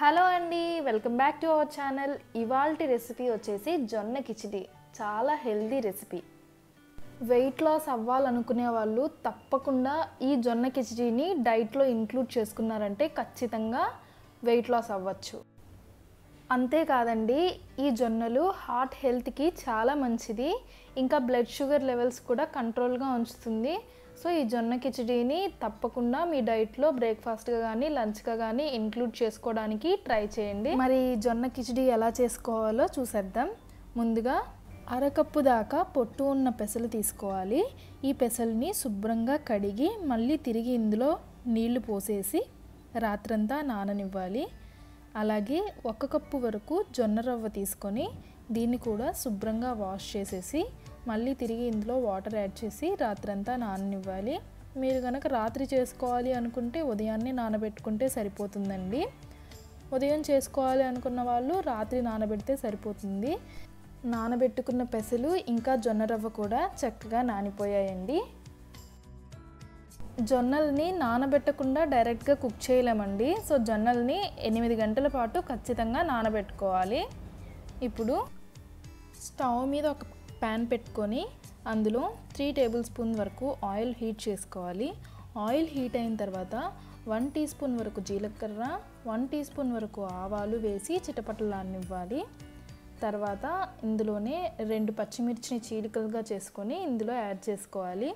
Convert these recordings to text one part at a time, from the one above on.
Hello అండి welcome back to our channel. ఇవాల్టి recipe వచ్చేసి జొన్న కిచిడి. చాలా హెల్దీ రెసిపీ. వెయిట్ లాస్ అవ్వాలనుకునే వాళ్ళు తప్పకుండా ఈ జొన్న కిచిడీని డైట్లో ఇంక్లూడ్ చేసుకున్నారంటే ఖచ్చితంగా వెయిట్ లాస్ అవ్వచ్చు. అంతేకాదండి ఈ జొన్నలు హార్ట్ హెల్త్కి చాలా మంచిది. ఇంకా బ్లడ్ షుగర్ లెవెల్స్ కూడా కంట్రోల్గా ఉంచుతుంది. సో ఈ జొన్న కిచడీని తప్పకుండా మీ డైట్లో బ్రేక్ఫాస్ట్గా కానీ లంచ్గా కానీ ఇంక్లూడ్ చేసుకోవడానికి ట్రై చేయండి. మరి జొన్న కిచడీ ఎలా చేసుకోవాలో చూసేద్దాం. ముందుగా అరకప్పు దాకా పొట్టు ఉన్న పెసలు తీసుకోవాలి. ఈ పెసల్ని శుభ్రంగా కడిగి మళ్ళీ తిరిగి ఇందులో నీళ్ళు పోసేసి రాత్రంతా నాననివ్వాలి. అలాగే ఒక కప్పు వరకు జొన్న రవ్వ తీసుకొని దీన్ని కూడా శుభ్రంగా వాష్ చేసేసి మళ్ళీ తిరిగి ఇందులో వాటర్ యాడ్ చేసి రాత్రంతా నాననివ్వాలి. మీరు కనుక రాత్రి చేసుకోవాలి అనుకుంటే ఉదయాన్నే నానబెట్టుకుంటే సరిపోతుందండి. ఉదయం చేసుకోవాలి అనుకున్న వాళ్ళు రాత్రి నానబెడితే సరిపోతుంది. నానబెట్టుకున్న పెసలు ఇంకా జొన్న రవ్వ కూడా చక్కగా నానిపోయాయండి. జొన్నల్ని నానబెట్టకుండా డైరెక్ట్గా కుక్ చేయలేమండి. సో జొన్నల్ని ఎనిమిది గంటల పాటు ఖచ్చితంగా నానబెట్టుకోవాలి. ఇప్పుడు స్టవ్ మీద ఒక ప్యాన్ పెట్టుకొని అందులో త్రీ టేబుల్ స్పూన్ వరకు ఆయిల్ హీట్ చేసుకోవాలి. ఆయిల్ హీట్ అయిన తర్వాత వన్ టీ స్పూన్ వరకు జీలకర్ర వన్ టీ స్పూన్ వరకు ఆవాలు వేసి చిటపటలాన్నివ్వాలి తర్వాత ఇందులోనే రెండు పచ్చిమిర్చిని చీలికలుగా చేసుకొని ఇందులో యాడ్ చేసుకోవాలి.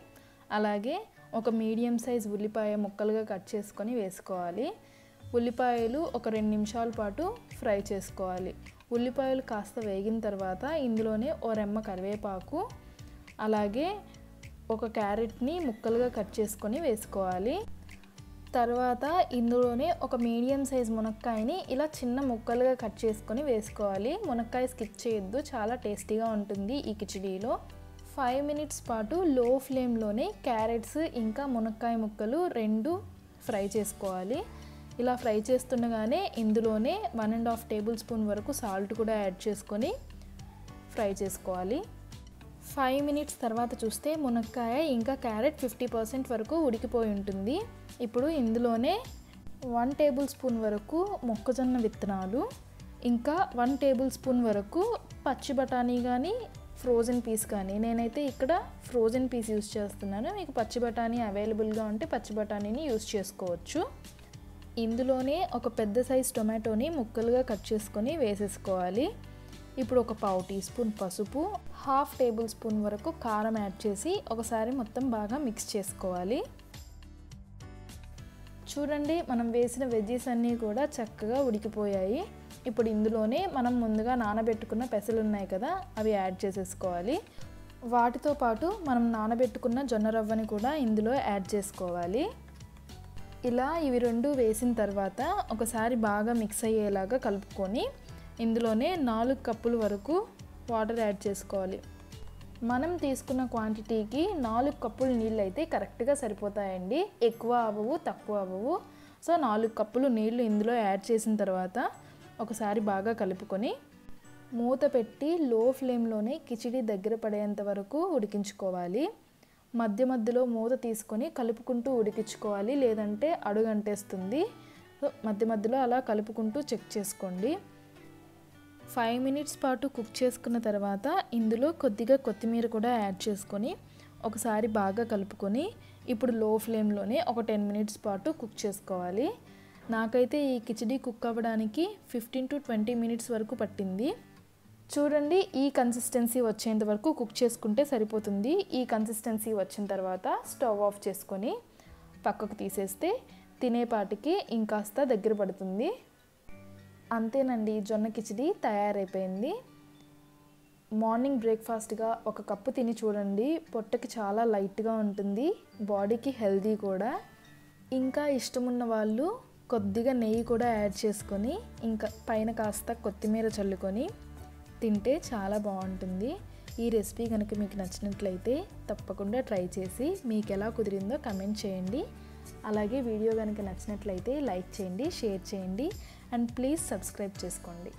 అలాగే ఒక మీడియం సైజ్ ఉల్లిపాయ ముక్కలుగా కట్ చేసుకొని వేసుకోవాలి. ఉల్లిపాయలు ఒక రెండు నిమిషాల పాటు ఫ్రై చేసుకోవాలి. ఉల్లిపాయలు కాస్త వేగిన తర్వాత ఇందులోనే ఓ రెమ్మ కరివేపాకు అలాగే ఒక క్యారెట్ని ముక్కలుగా కట్ చేసుకొని వేసుకోవాలి. తర్వాత ఇందులోనే ఒక మీడియం సైజ్ మునక్కాయని ఇలా చిన్న ముక్కలుగా కట్ చేసుకొని వేసుకోవాలి. మునక్కాయ స్కిప్ చేయొద్దు చాలా టేస్టీగా ఉంటుంది ఈ కిచడీలో. ఫైవ్ మినిట్స్ పాటు లో ఫ్లేమ్లోనే క్యారెట్స్ ఇంకా మునక్కాయ ముక్కలు రెండు ఫ్రై చేసుకోవాలి. ఇలా ఫ్రై చేస్తుండగానే ఇందులోనే one and half tablespoon వరకు సాల్ట్ కూడా యాడ్ చేసుకొని ఫ్రై చేసుకోవాలి. ఫైవ్ మినిట్స్ తర్వాత చూస్తే మునక్కాయ ఇంకా క్యారెట్ ఫిఫ్టీ పర్సెంట్ వరకు ఉడికిపోయి ఉంటుంది. ఇప్పుడు ఇందులోనే వన్ టేబుల్ స్పూన్ వరకు మొక్కజొన్న విత్తనాలు ఇంకా వన్ టేబుల్ స్పూన్ వరకు పచ్చి బఠానీ కానీ ఫ్రోజన్ పీస్ కానీ నేనైతే ఇక్కడ ఫ్రోజన్ పీస్ యూస్ చేస్తున్నాను. మీకు పచ్చి బఠానీ అవైలబుల్గా ఉంటే పచ్చి బఠానీని యూస్ చేసుకోవచ్చు. ఇందులోనే ఒక పెద్ద సైజ్ టొమాటోని ముక్కలుగా కట్ చేసుకొని వేసేసుకోవాలి. ఇప్పుడు ఒక పావు టీ స్పూన్ పసుపు హాఫ్ టేబుల్ స్పూన్ వరకు కారం యాడ్ చేసి ఒకసారి మొత్తం బాగా మిక్స్ చేసుకోవాలి. చూడండి మనం వేసిన వెజ్జీస్ అన్నీ కూడా చక్కగా ఉడికిపోయాయి. ఇప్పుడు ఇందులోనే మనం ముందుగా నానబెట్టుకున్న పెసలు ఉన్నాయి కదా అవి యాడ్ చేసేసుకోవాలి. వాటితో పాటు మనం నానబెట్టుకున్న జొన్న రవ్వని కూడా ఇందులో యాడ్ చేసుకోవాలి. ఇలా ఇవి రెండు వేసిన తర్వాత ఒకసారి బాగా మిక్స్ అయ్యేలాగా కలుపుకొని ఇందులోనే నాలుగు కప్పుల వరకు వాటర్ యాడ్ చేసుకోవాలి. మనం తీసుకున్న క్వాంటిటీకి నాలుగు కప్పులు నీళ్ళు అయితే కరెక్ట్గా సరిపోతాయండి. ఎక్కువ అవ్వవు తక్కువ అవ్వవు. సో నాలుగు కప్పులు నీళ్ళు ఇందులో యాడ్ చేసిన తర్వాత ఒకసారి బాగా కలుపుకొని మూత పెట్టి లో ఫ్లేమ్లోనే కిచిడి దగ్గర పడేంత వరకు ఉడికించుకోవాలి. మధ్య మధ్యలో మూత తీసుకొని కలుపుకుంటూ ఉడికించుకోవాలి. లేదంటే అడుగంటేస్తుంది. సో మధ్య మధ్యలో అలా కలుపుకుంటూ చెక్ చేసుకోండి. ఫైవ్ మినిట్స్ పాటు కుక్ చేసుకున్న తర్వాత ఇందులో కొద్దిగా కొత్తిమీర కూడా యాడ్ చేసుకొని ఒకసారి బాగా కలుపుకొని ఇప్పుడు లో ఫ్లేమ్లోనే ఒక టెన్ మినిట్స్ పాటు కుక్ చేసుకోవాలి. నాకైతే ఈ కిచడీ కుక్ అవ్వడానికి ఫిఫ్టీన్ టు ట్వంటీ మినిట్స్ వరకు పట్టింది. చూడండి ఈ కన్సిస్టెన్సీ వచ్చేంత వరకు కుక్ చేసుకుంటే సరిపోతుంది. ఈ కన్సిస్టెన్సీ వచ్చిన తర్వాత స్టవ్ ఆఫ్ చేసుకొని పక్కకు తీసేస్తే తినేపాటికి ఇంకాస్త దగ్గర పడుతుంది. అంతేనండి జొన్న కిచిడి తయారైపోయింది. మార్నింగ్ బ్రేక్ఫాస్ట్గా ఒక కప్పు తిని చూడండి పొట్టకి చాలా లైట్గా ఉంటుంది బాడీకి హెల్దీ కూడా. ఇంకా ఇష్టమున్న వాళ్ళు కొద్దిగా నెయ్యి కూడా యాడ్ చేసుకొని ఇంకా పైన కాస్త కొత్తిమీర చల్లుకొని తింటే చాలా బాగుంటుంది. ఈ రెసిపీ కనుక మీకు నచ్చినట్లయితే తప్పకుండా ట్రై చేసి మీకు ఎలా కుదిరిందో కమెంట్ చేయండి. అలాగే వీడియో కనుక నచ్చినట్లయితే లైక్ చేయండి షేర్ చేయండి. అండ్ ప్లీజ్ సబ్స్క్రైబ్ చేసుకోండి.